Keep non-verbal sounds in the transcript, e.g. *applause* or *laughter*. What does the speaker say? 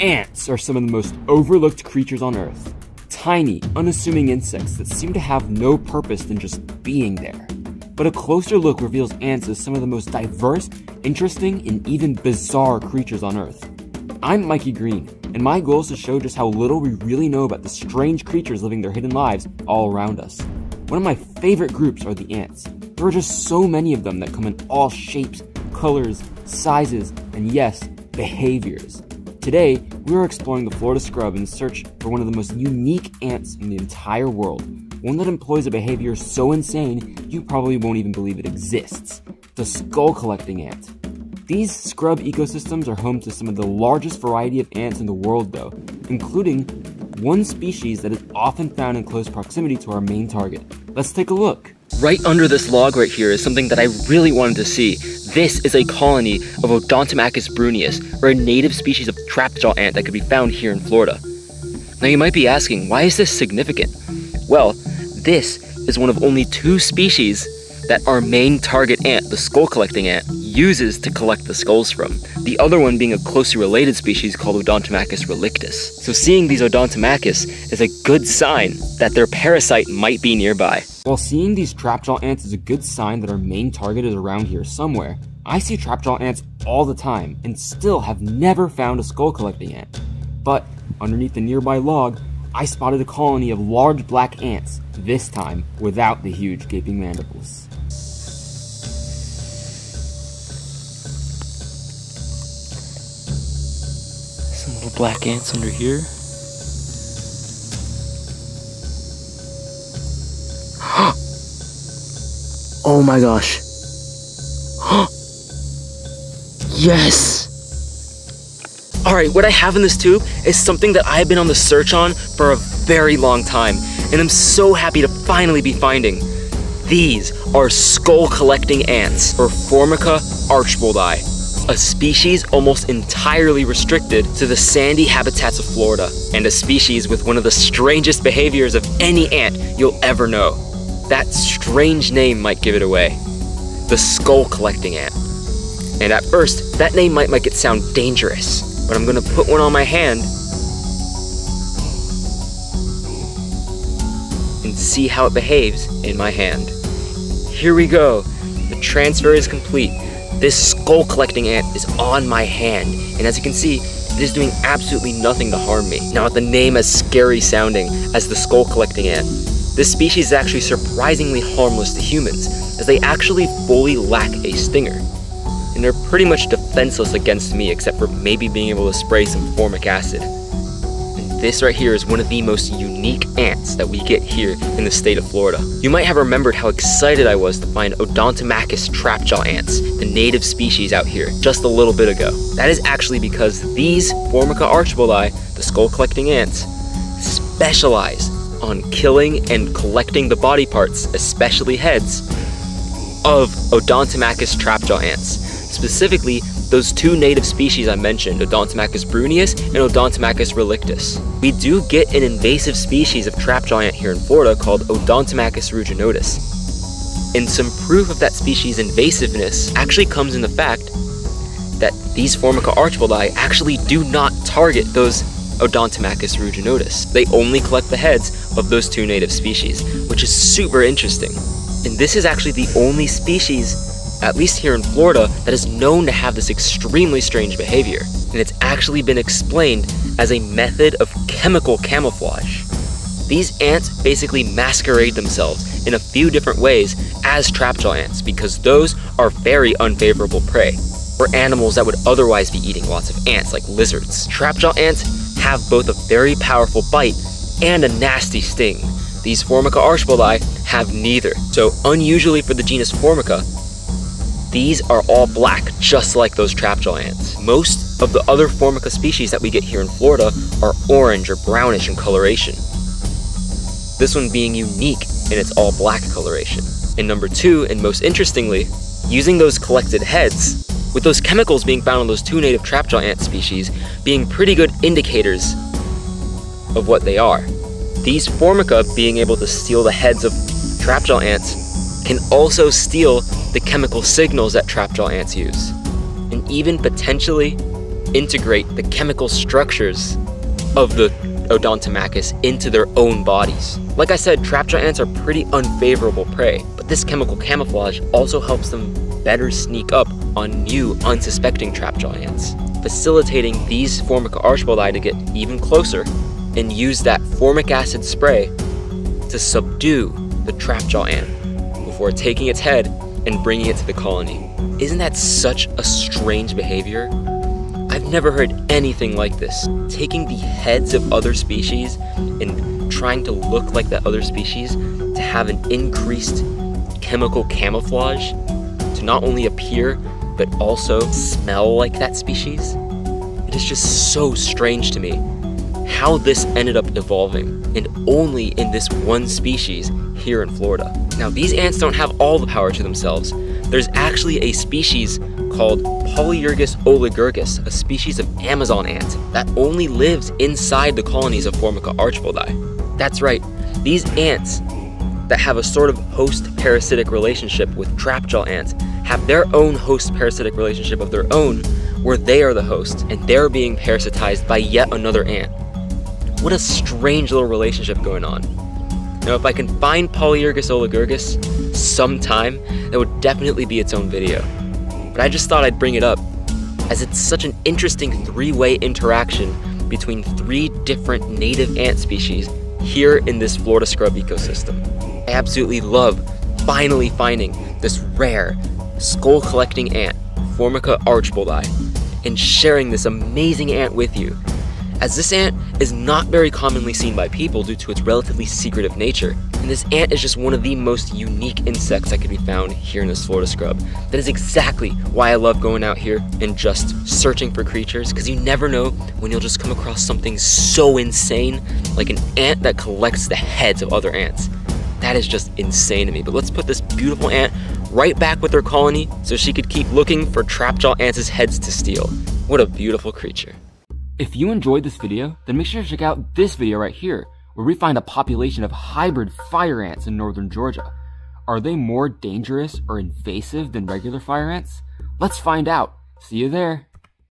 Ants are some of the most overlooked creatures on Earth. Tiny, unassuming insects that seem to have no purpose than just being there. But a closer look reveals ants as some of the most diverse, interesting, and even bizarre creatures on Earth. I'm Mikey Green, and my goal is to show just how little we really know about the strange creatures living their hidden lives all around us. One of my favorite groups are the ants. There are just so many of them that come in all shapes, colors, sizes, and yes, behaviors. Today, we are exploring the Florida scrub in search for one of the most unique ants in the entire world. One that employs a behavior so insane you probably won't even believe it exists. The skull collecting ant. These scrub ecosystems are home to some of the largest variety of ants in the world, though, including one species that is often found in close proximity to our main target. Let's take a look. Right under this log right here is something that I really wanted to see. This is a colony of Odontomachus brunneus, or a native species of trapjaw ant that could be found here in Florida. Now you might be asking, why is this significant? Well, this is one of only two species that our main target ant, the skull collecting ant, uses to collect the skulls from. The other one being a closely related species called Odontomachus relictus. So seeing these Odontomachus is a good sign that their parasite might be nearby. While seeing these trapjaw ants is a good sign that our main target is around here somewhere, I see trapjaw ants all the time and still have never found a skull collecting ant. But underneath the nearby log, I spotted a colony of large black ants, this time without the huge gaping mandibles. Some little black ants under here. *gasps* oh my gosh. *gasps* Oh. Yes! Alright, what I have in this tube is something that I've been on the search on for a very long time, and I'm so happy to finally be finding. These are skull collecting ants, or Formica archboldi a species almost entirely restricted to the sandy habitats of Florida, and a species with one of the strangest behaviors of any ant you'll ever know. That strange name might give it away. The skull collecting ant. And at first, that name might make it sound dangerous, but I'm gonna put one on my hand and see how it behaves in my hand. Here we go. The transfer is complete. This skull collecting ant is on my hand, and as you can see, it is doing absolutely nothing to harm me. Now with the name as scary sounding as the skull collecting ant, this species is actually surprisingly harmless to humans, as they actually fully lack a stinger. And they're pretty much defenseless against me except for maybe being able to spray some formic acid. This right here is one of the most unique ants that we get here in the state of Florida. You might have remembered how excited I was to find Odontomachus trapjaw ants, the native species out here, just a little bit ago. That is actually because these Formica archboldi, the skull collecting ants, specialize on killing and collecting the body parts, especially heads, of Odontomachus trapjaw ants. Specifically, those two native species I mentioned, Odontomachus brunneus and Odontomachus relictus. We do get an invasive species of trapjaw ant here in Florida called Odontomachus ruginodis. And some proof of that species' invasiveness actually comes in the fact that these Formica archboldi actually do not target those Odontomachus ruginodis. They only collect the heads of those two native species, which is super interesting. And this is actually the only species at least here in Florida, that is known to have this extremely strange behavior. And it's actually been explained as a method of chemical camouflage. These ants basically masquerade themselves in a few different ways as trapjaw ants because those are very unfavorable prey for animals that would otherwise be eating lots of ants like lizards. Trapjaw ants have both a very powerful bite and a nasty sting. These Formica archboldi have neither. So unusually for the genus Formica, these are all black, just like those trapjaw ants. Most of the other Formica species that we get here in Florida are orange or brownish in coloration. This one being unique in its all black coloration. And number two, and most interestingly, using those collected heads, with those chemicals being found on those two native trapjaw ant species being pretty good indicators of what they are. These Formica being able to steal the heads of trap trapjaw ants can also steal the chemical signals that trapjaw ants use, and even potentially integrate the chemical structures of the Odontomachus into their own bodies. Like I said, trapjaw ants are pretty unfavorable prey, but this chemical camouflage also helps them better sneak up on new, unsuspecting trapjaw ants, facilitating these Formica archboldi to get even closer and use that formic acid spray to subdue the trapjaw ant before taking its head and bringing it to the colony. Isn't that such a strange behavior? I've never heard anything like this. Taking the heads of other species and trying to look like that other species to have an increased chemical camouflage to not only appear but also smell like that species. It is just so strange to me how this ended up evolving, and only in this one species here in Florida. Now, these ants don't have all the power to themselves. There's actually a species called Polyergus oligergus, a species of Amazon ant that only lives inside the colonies of Formica archboldi. That's right, these ants that have a sort of host parasitic relationship with trapjaw ants have their own host parasitic relationship of their own where they are the host and they're being parasitized by yet another ant. What a strange little relationship going on. Now, if I can find Polyergus oligergus sometime, that would definitely be its own video. But I just thought I'd bring it up, as it's such an interesting three-way interaction between three different native ant species here in this Florida scrub ecosystem. I absolutely love finally finding this rare skull-collecting ant, Formica archboldi, and sharing this amazing ant with you as this ant is not very commonly seen by people due to its relatively secretive nature. And this ant is just one of the most unique insects that can be found here in this Florida scrub. That is exactly why I love going out here and just searching for creatures, because you never know when you'll just come across something so insane, like an ant that collects the heads of other ants. That is just insane to me. But let's put this beautiful ant right back with her colony so she could keep looking for trapjaw ants' heads to steal. What a beautiful creature. If you enjoyed this video, then make sure to check out this video right here, where we find a population of hybrid fire ants in northern Georgia. Are they more dangerous or invasive than regular fire ants? Let's find out. See you there.